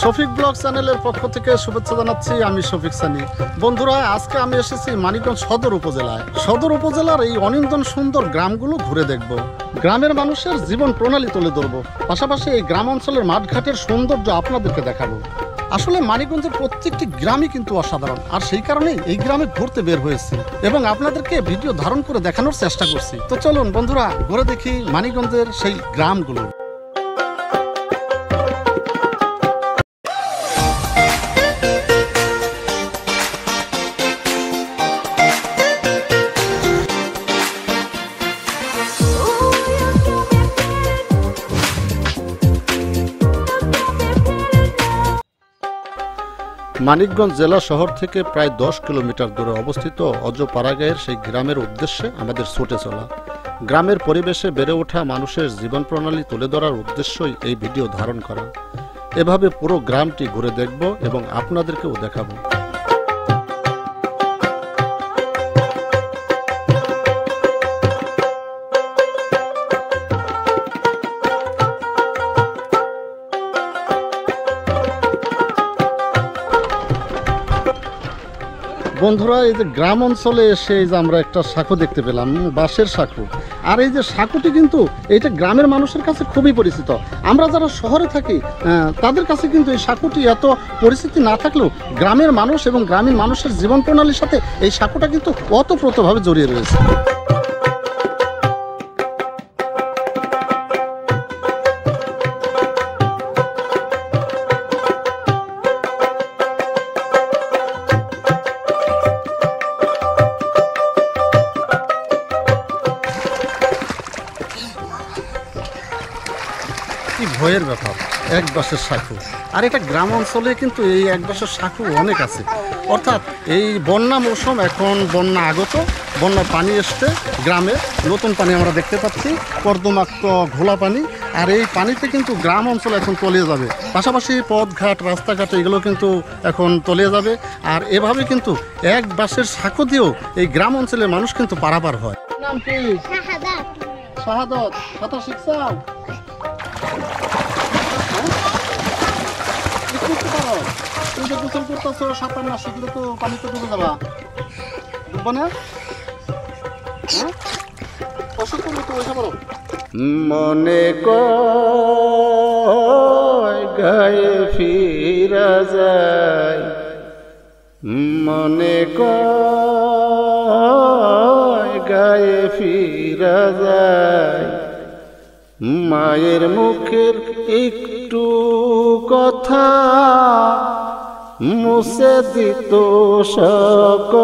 Shafiq blog চ্যানেলের পক্ষ থেকে শুভেচ্ছা জানাচ্ছি, আমি শফিক সানি। বন্ধুরা, আজকে আমি এসেছি মানিকগঞ্জ সদর উপজেলায়। সদর উপজেলার এই অনিন্দন সুন্দর গ্রামগুলো ঘুরে দেখব। গ্রামের মানুষের জীবন প্রণালী তুলে ধরবো। পাশাপাশি এই গ্রাম অঞ্চলের মাঠঘাটের সৌন্দর্য আপনাদেরকে দেখাবো। আসলে মানিকগঞ্জের প্রত্যেকটি গ্রামই কিন্তু অসাধারণ, আর সেই কারণেই এই গ্রামে ঘুরতে বের হয়েছে এবং আপনাদেরকে ভিডিও ধারণ করে দেখানোর চেষ্টা করছি। তো চলুন বন্ধুরা, ঘুরে দেখি মানিকগঞ্জের সেই গ্রামগুলো। মানিকগঞ্জ জেলা শহর থেকে প্রায় দশ কিলোমিটার দূরে অবস্থিত অজপাড়াগায়ের সেই গ্রামের উদ্দেশ্যে আমাদের ছুটে চলা। গ্রামের পরিবেশে বেড়ে ওঠা মানুষের জীবন প্রণালী তুলে ধরার উদ্দেশ্যই এই ভিডিও ধারণ করা। এভাবে পুরো গ্রামটি ঘুরে দেখব এবং আপনাদেরকেও দেখাবো। বন্ধুরা, এই যে গ্রাম অঞ্চলে এসে এই যে আমরা একটা সাঁকো দেখতে পেলাম, বাঁশের সাঁকো। আর এই যে শাঁখোটি কিন্তু এইটা গ্রামের মানুষের কাছে খুবই পরিচিত। আমরা যারা শহরে থাকি তাদের কাছে কিন্তু এই শাঁখোটি এত পরিস্থিতি না থাকলেও গ্রামের মানুষ এবং গ্রামীণ মানুষের জীবন প্রণালীর সাথে এই সাঁকোটা কিন্তু অতপ্রতভাবে জড়িয়ে রয়েছে। ভয়ের ব্যাপার এক বাসের শাখু আর এটা গ্রাম অঞ্চলে কিন্তু এই এক বাসের শাখু অনেক আছে। অর্থাৎ এই বন্যা মৌসুম এখন বন্যা আগত বন্যার পানি এসছে গ্রামে নতুন পানি আমরা দেখতে পাচ্ছি কর্দমাক্ত ঘোলা পানি আর এই পানিতে কিন্তু গ্রাম অঞ্চল এখন তলিয়ে যাবে। পাশাপাশি পথঘাট রাস্তাঘাট এগুলো কিন্তু এখন তলিয়ে যাবে। আর এভাবে কিন্তু এক বাসের শাখু দিয়েও এই গ্রাম অঞ্চলের মানুষ কিন্তু পারাপার হয়। নাম কি? শাহাদাত। শাহাদত কথা শিখছাও তুমি যে গোসল সাঁতার না শিখলে তো পানিতে ডুবে ডুববা না হ্যাঁ? অসুখ তো পারো মনে গায়ে ফিরা যায়। মনে গায়ে ফিরা যায়। মায়ের মুখের একটু কথা মুছে দিত সকল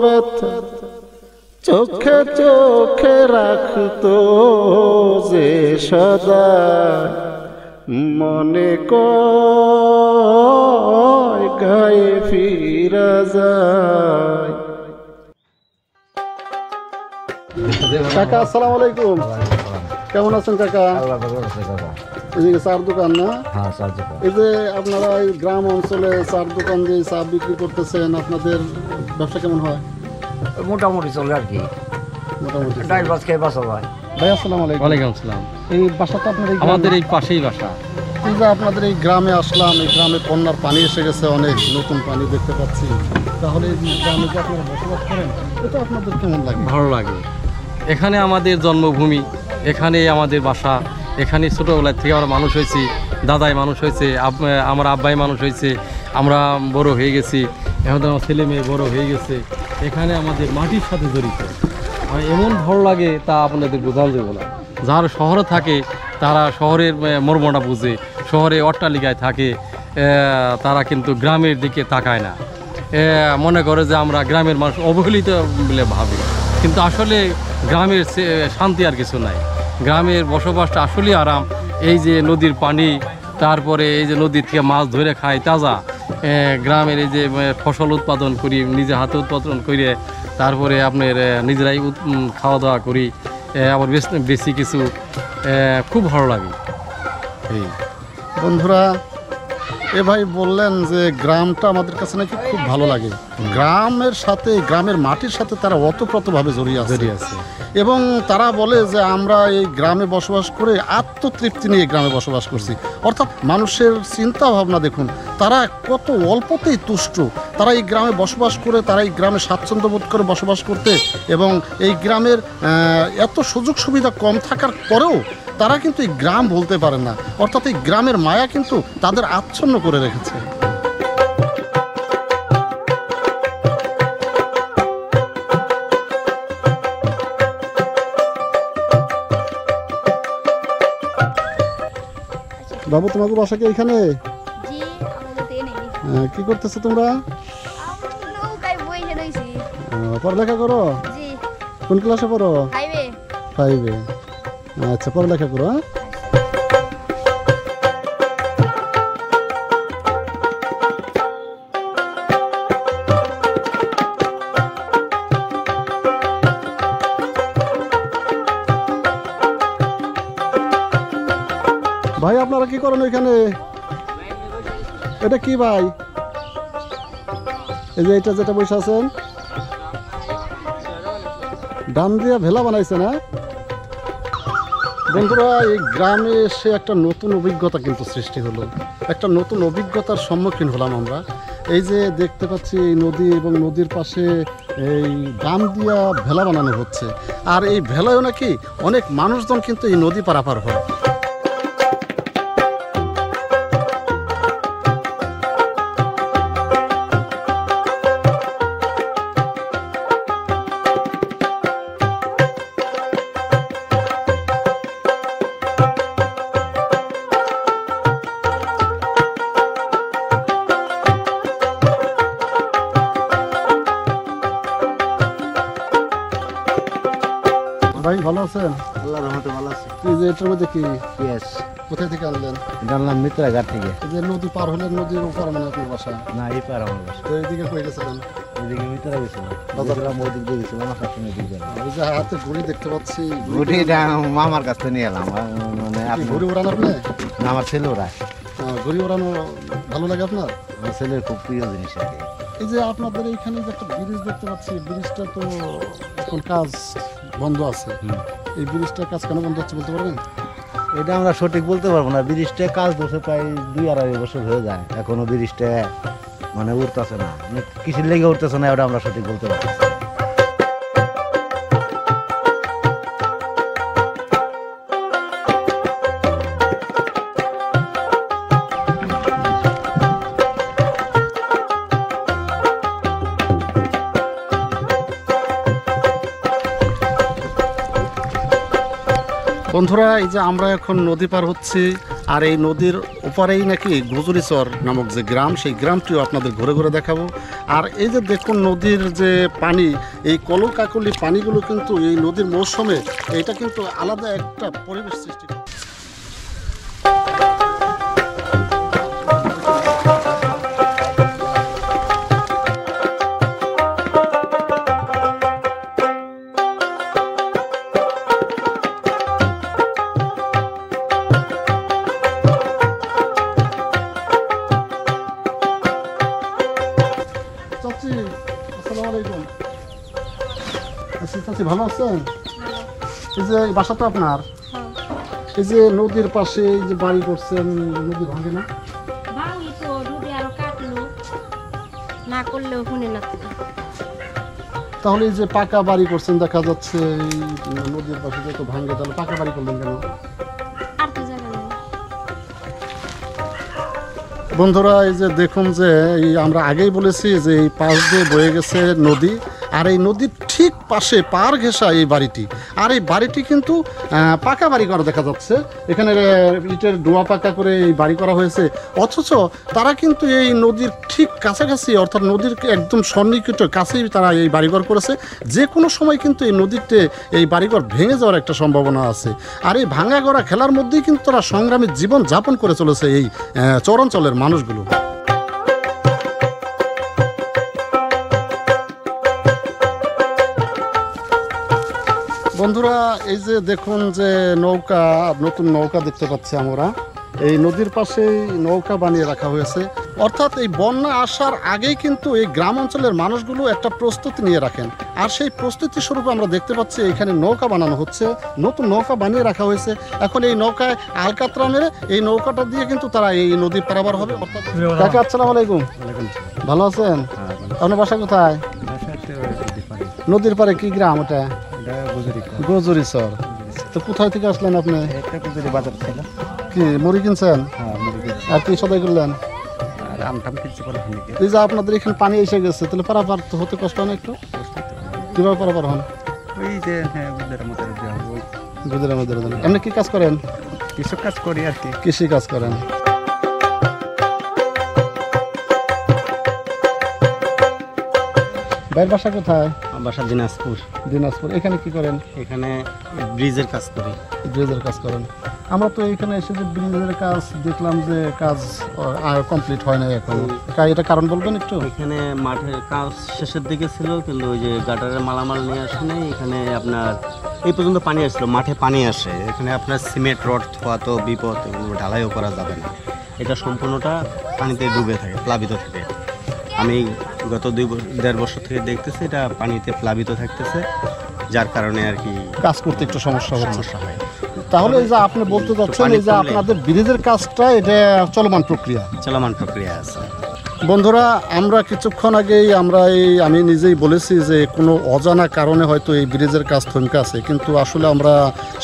ব্যথা চোখে চোখে রাখতো যে সদা মনে কয় ফিরা যায়। কাকা, আসসালামু আলাইকুম। কেমন আছেন কাকা। এদিকে চার দোকান না? হ্যাঁ এই যে আপনারা এই গ্রাম অঞ্চলে চার দোকান দিয়ে চা বিক্রি করতেছেন আপনাদের ব্যবসা কেমন হয়? মোটামুটি চলে আর কি। মোটামুটি ডাইল বাস খেয়ে বাসা ভাই ভাই আসসালামু আলাইকুম। ওয়ালাইকুম আসসালাম। এই বাসাটা আপনার এই আমাদের গ্রামে? এই পাশেই বাসা। এই যে আপনাদের এই গ্রামে আসলাম এই গ্রামে বন্যার পানি এসে গেছে অনেক নতুন পানি দেখতে পাচ্ছি। তাহলে এই গ্রামে যে আপনারা বসবাস করেন এটা আপনাদের কেমন লাগে? ভালো লাগে। এখানে আমাদের জন্মভূমি এখানে আমাদের বাসা। এখানে ছোটোবেলার থেকে আমরা মানুষ হয়েছি, দাদাই মানুষ হয়েছে আমার আব্বাই মানুষ হয়েছে, আমরা বড় হয়ে গেছি, এখন আমার ছেলে মেয়ে বড় হয়ে গেছে। এখানে আমাদের মাটির সাথে জড়িত। এমন ভালো লাগে তা আপনাদের বোঝানো যাবে না। যারা শহরে থাকে, তারা শহরের মর্মটা বুঝে। শহরে অট্টালিকায় থাকে তারা কিন্তু গ্রামের দিকে তাকায় না। মনে করে যে আমরা গ্রামের মানুষ, অবহেলিত বলে ভাবি। কিন্তু আসলে গ্রামের শান্তি আর কিছু নাই। গ্রামের বসবাসটা আসলেই আরাম। এই যে নদীর পানি তারপরে এই যে নদীর থেকে মাছ ধরে খাই তাজা। গ্রামের এই যে ফসল উৎপাদন করি নিজে হাতে উৎপাদন করে তারপরে আপনার নিজেরাই খাওয়া দাওয়া করি। আবার বেশ- বেশি কিছু খুব ভালো লাগে। এই। বন্ধুরা এ ভাই বললেন যে গ্রামটা আমাদের কাছে নাকি খুব ভালো লাগে। গ্রামের সাথে গ্রামের মাটির সাথে তারা ওতপ্রোতভাবে জড়িয়ে আছে। জড়িয়ে আছে। এবং তারা বলে যে আমরা এই গ্রামে বসবাস করে আত্মতৃপ্তি নিয়ে গ্রামে বসবাস করছি। অর্থাৎ মানুষের চিন্তা ভাবনা দেখুন, তারা কত অল্পতেই তুষ্ট। তারা এই গ্রামে বসবাস করে, তারা এই গ্রামে স্বাচ্ছন্দ্য বোধ করে বসবাস করতে এবং এই গ্রামের এত সুযোগ সুবিধা কম থাকার পরেও তারা কিন্তু এই গ্রাম বলতে পারে না। অর্থাৎ এই গ্রামের মায়া কিন্তু তাদের আচ্ছন্ন করে রেখেছে। বাবু তোমাকে বাসা কি এখানে আহ, কি করতেছো তোমরা? পড়ালেখা করো? কোন ক্লাসে পড়ো? ফাইভে আচ্ছা পড়ালেখা করো হ্যাঁ? কি করেন এখানে এটা কি ভাই? এই যে এটা যেটা বসে আছেন? ডান দিয়ে ভেলা বানাইছে না বন্ধুরা, এই গ্রামে এসে একটা নতুন অভিজ্ঞতা কিন্তু সৃষ্টি হলো। একটা নতুন অভিজ্ঞতার সম্মুখীন হলাম আমরা। এই যে দেখতে পাচ্ছি এই নদী এবং নদীর পাশে এই ডাম দিয়া ভেলা বানানো হচ্ছে। আর এই ভেলায়ও নাকি অনেক মানুষজন কিন্তু এই নদী পারাপার হয়। আছেন? আল্লাহ রহমতে ভালো আছে। এই যে এটার মধ্যে কি? ইয়েস কোথায় থেকে আনলেন? এই যে নদী পার নদীর মানে আপনার বাসা? না এই পার আমার বাসা। তো এইদিকে কই গেছিলেন? ওইদিকে মিত্রা গেছিলাম গেছিলাম ওই দিক দিয়ে গেছিলাম আসার সময় দিক দিয়ে। ওই যে হাতে ঘড়ি দেখতে পাচ্ছি। মামার কাছ থেকে নিয়ে এলাম। মানে আপনি ঘড়ি ওড়ান আপনি? না, আমার ছেলে ওরা ঘড়ি ওড়ানো ভালো লাগে আপনার? আমার ছেলের খুব প্রিয় জিনিস আর এই যে আপনাদের এইখানে যে একটা ব্রিজ দেখতে পাচ্ছি ব্রিজটা তো এখন কাজ বন্ধ আছে। এই ব্রিজটার কাজ কেন বন্ধ হচ্ছে বলতে পারবেন? এটা আমরা সঠিক বলতে পারব না। ব্রিজটা কাজ বসে প্রায় দুই আড়াই বছর হয়ে যায়। এখনও ব্রিজটা মানে উঠতেছে না। মানে কিসের লেগে উঠতেছে না ওটা আমরা সঠিক বলতে পারব বন্ধুরা, এই যে আমরা এখন নদী পার হচ্ছি, আর এই নদীর ওপারেই নাকি গুজুরিচর নামক যে গ্রাম, সেই গ্রামটিও আপনাদের ঘুরে ঘুরে দেখাবো। আর এই যে দেখুন নদীর যে পানি, এই কলকাকলি পানিগুলো কিন্তু এই নদীর মৌসুমে এটা কিন্তু আলাদা একটা পরিবেশ সৃষ্টি চাচি এই যে বাসা তো আপনার। এই যে নদীর পাশে এই যে বাড়ি করছেন নদী ভাঙে না? ভাঙি তো যদি আরও কাটলো। না করলেও শুনে না। তাহলে এই যে পাকা বাড়ি করছেন দেখা যাচ্ছে এই নদীর পাশে যত ভাঙে তাহলে পাকা বাড়ি করলেন কেন? বন্ধুরা এই যে দেখুন যে এই আমরা আগেই বলেছি যে এই পাশ দিয়ে বয়ে গেছে নদী। আর এই নদীর ঠিক পাশে, পার ঘেঁষা এই বাড়িটি। আর এই বাড়িটি কিন্তু পাকা বাড়ি করা দেখা যাচ্ছে। এখানে ইটের ডোয়া পাকা করে এই বাড়ি করা হয়েছে। অথচ তারা কিন্তু এই নদীর ঠিক কাছাকাছি, অর্থাৎ নদীর একদম সন্নিকট কাছেই তারা এই বাড়িঘর করেছে। যে কোনো সময় কিন্তু এই নদীতে এই বাড়িঘর ভেঙে যাওয়ার একটা সম্ভাবনা আছে। আর এই ভাঙা গড়া খেলার মধ্যেই কিন্তু তারা সংগ্রামী জীবন যাপন করে চলেছে এই চরাঞ্চলের মানুষগুলো। বন্ধুরা এই যে দেখুন যে নৌকা নতুন নৌকা দেখতে পাচ্ছি আমরা। এই নদীর পাশেই নৌকা বানিয়ে রাখা হয়েছে। অর্থাৎ এই বন্যা আসার আগেই কিন্তু এই গ্রাম অঞ্চলের মানুষগুলো একটা প্রস্তুতি নিয়ে রাখেন। আর সেই প্রস্তুতি স্বরূপে আমরা দেখতে পাচ্ছি এখানে নৌকা বানানো হচ্ছে। নতুন নৌকা বানিয়ে রাখা হয়েছে। এখন এই নৌকায় আলকাতরা মেরে এই নৌকাটা দিয়ে কিন্তু তারা এই নদী পারাবার হবে। অর্থাৎ কাকা আসসালামু আলাইকুম। ভালো আছেন? আপনার বাসা কোথায়? নদীর পারে কি গ্রাম ওটা? গোজরি স্যার। তো কোথায় থেকে আসলেন আপনি? বাজার ছিল কি মুড়ি কিনছেন? হ্যাঁ আর কি সদাই করলেন? এই যে আপনাদের এখানে পানি এসে গেছে তাহলে পারাপার তো হতে কষ্ট হয় না একটু? কীভাবে পারাপার হন? ওই যে হ্যাঁ ওই মধ্যে এমনি কি কাজ করেন? কিছু কাজ করি আর কি। কৃষি কাজ করেন। বাইরের বাসা কোথায়? বাসা দিনাজপুর। দিনাজপুর। এখানে কি করেন? এখানে ব্রিজের কাজ করি। ব্রিজের কাজ করেন। আমরা তো এখানে এসে যে ব্রিজের কাজ দেখলাম যে কাজ কমপ্লিট হয় না এখন। এটা কারণ বলবেন একটু? এখানে মাঠের কাজ শেষের দিকে ছিল কিন্তু ওই যে গাটারের মালামাল নিয়ে আসে নাই। এখানে আপনার এই পর্যন্ত পানি আসছিল মাঠে পানি আসে। এখানে আপনার সিমেন্ট রড থোয়া তো বিপদ এগুলো ঢালাইও করা যাবে না। এটা সম্পূর্ণটা পানিতে ডুবে থাকে প্লাবিত থাকে। আমি গত দুই দেড় বছর থেকে দেখতেছি এটা পানিতে প্লাবিত থাকতেছে যার কারণে আর কি কাজ করতে একটু সমস্যা সমস্যা হয়। তাহলে যে আপনি বলতে চাচ্ছেন এই যে আপনাদের ব্রিজের কাজটা এটা চলমান প্রক্রিয়া? চলমান প্রক্রিয়া আছে। বন্ধুরা, আমরা কিছুক্ষণ আগেই আমরা এই, আমি নিজেই বলেছি যে কোনো অজানা কারণে হয়তো এই ব্রিজের কাজ থমকে আছে, কিন্তু আসলে আমরা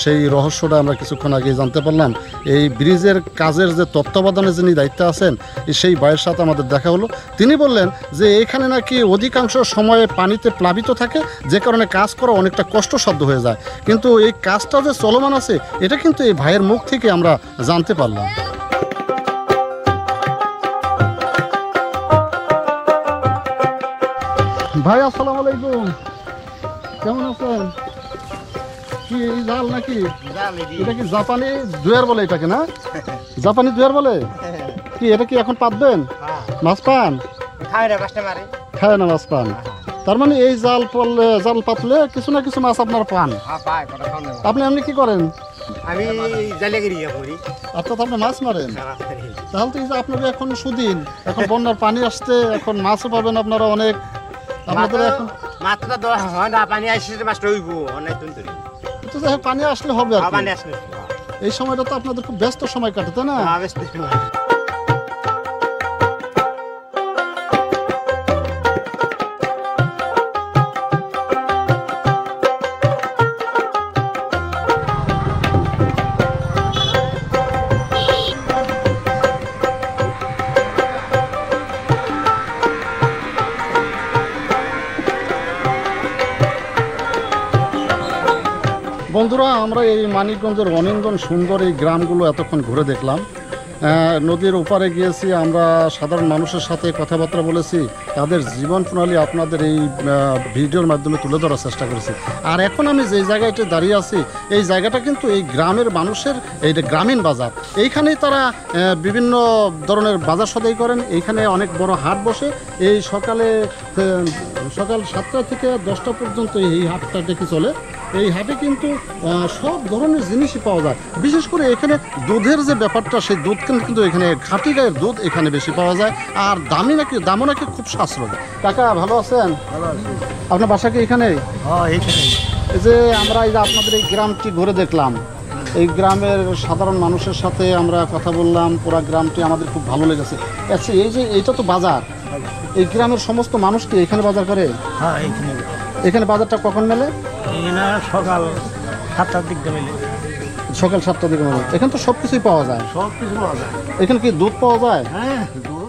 সেই রহস্যটা আমরা কিছুক্ষণ আগেই জানতে পারলাম। এই ব্রিজের কাজের যে তত্ত্বাবধানে যিনি দায়িত্বে আছেন, সেই ভাইয়ের সাথে আমাদের দেখা হলো। তিনি বললেন যে এখানে নাকি অধিকাংশ সময়ে পানিতে প্লাবিত থাকে, যে কারণে কাজ করা অনেকটা কষ্টসাধ্য হয়ে যায়। কিন্তু এই কাজটা যে চলমান আছে, এটা কিন্তু এই ভাইয়ের মুখ থেকে আমরা জানতে পারলাম। ভাই আসসালামু আলাইকুম। কেমন আছেন? কি জাল নাকি? এটা। কি জাপানি দুয়ার বলে এটাকে না? জাপানি দুয়ার বলে? কি এটা কি এখন পাতবেন মাছ পান? খায় না মাছ পান। তার মানে এই জাল পড়লে জাল পাতলে কিছু না কিছু মাছ আপনার পান? হ্যাঁ পায় কথা খাও না আপনি কি করেন? আমি আপনার তো আপনি মাছ মারেন। তাহলে তো এই এখন সুদিন এখন বন্যার পানি আসছে এখন মাছও পাবেন আপনারা অনেক। আপনাদের এখন মাত্র দশ হয় না পানি আসছে মাছটা হইব অনেক দিন ধরে তো যাই পানি আসলে হবে পানি আসলে এই সময়টা তো আপনাদের খুব ব্যস্ত সময় কাটে তাই না? বন্ধুরা, আমরা এই মানিকগঞ্জের অনিন্দন সুন্দর এই গ্রামগুলো এতক্ষণ ঘুরে দেখলাম। নদীর ওপারে গিয়েছি, আমরা সাধারণ মানুষের সাথে কথাবার্তা বলেছি, তাদের জীবন প্রণালী আপনাদের এই ভিডিওর মাধ্যমে তুলে ধরার চেষ্টা করেছি। আর এখন আমি যে জায়গাটি দাঁড়িয়ে আছি, এই জায়গাটা কিন্তু এই গ্রামের মানুষের, এই গ্রামীণ বাজার। এইখানেই তারা বিভিন্ন ধরনের বাজার সদাই করেন, এইখানে অনেক বড় হাট বসে। এই সকালে সকাল সাতটা থেকে দশটা পর্যন্ত এই হাটটা ডেকে চলে। এই হাটে কিন্তু সব ধরনের জিনিসই পাওয়া যায়। বিশেষ করে এখানে দুধের যে ব্যাপারটা সেই দুধ কিন্তু এখানে ঘাটি গায়ের দুধ এখানে বেশি পাওয়া যায়। আর দামি নাকি দামও নাকি খুব সাশ্রয়। কাকা ভালো আছেন? আপনার বাসা কি এখানে? হ্যাঁ এই যে আমরা এই যে আপনাদের এই গ্রামটি ঘুরে দেখলাম এই গ্রামের সাধারণ মানুষের সাথে আমরা কথা বললাম পুরা গ্রামটি আমাদের খুব ভালো লেগেছে। আচ্ছা এই যে এইটা তো বাজার। এই গ্রামের সমস্ত মানুষ কি এখানে বাজার করে? হ্যাঁ এখানে বাজারটা কখন মেলে? সকাল সাতটার দিক দিয়ে মিলে। সকাল সাতটার দিকে মেলে। এখানে তো সব কিছুই পাওয়া যায়। সব কিছু পাওয়া যায়। এখানে কি দুধ পাওয়া যায়? হ্যাঁ দুধ